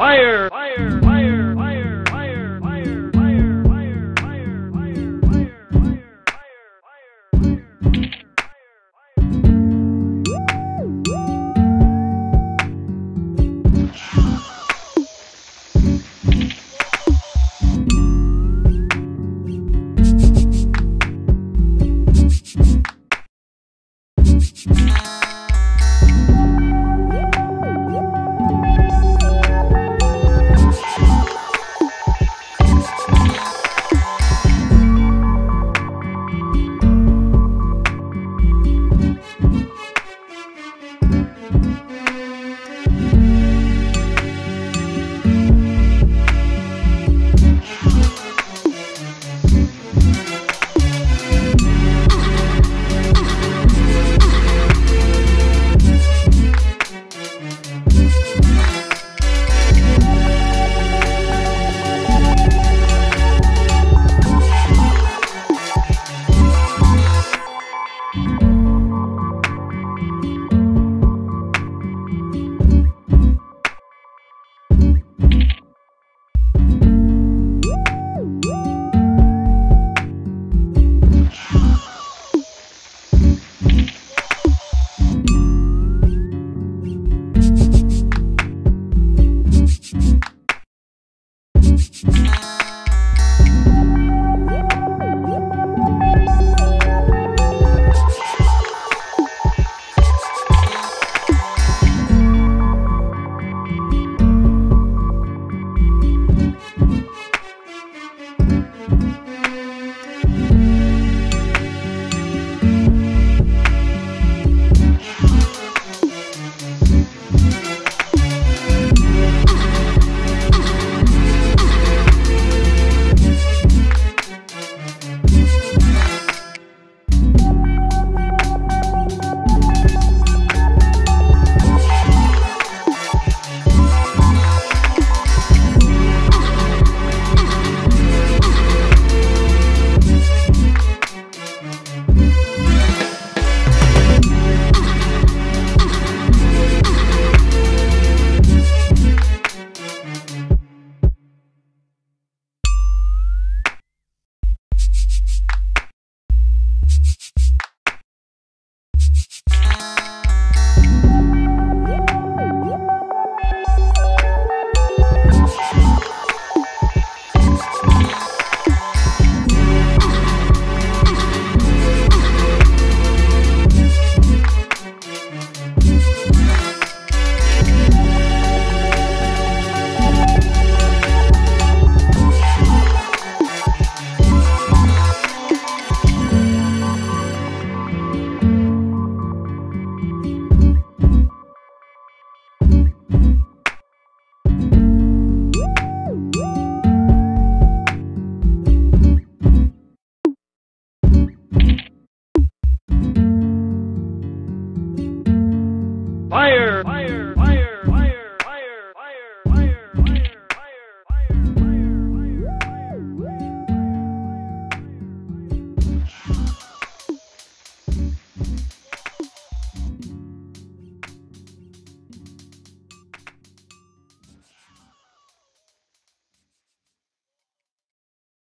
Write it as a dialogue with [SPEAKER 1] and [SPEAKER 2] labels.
[SPEAKER 1] Fire! Fire! Fire! Fire! Fire! Fire! Fire! Fire! Fire! Fire! fire.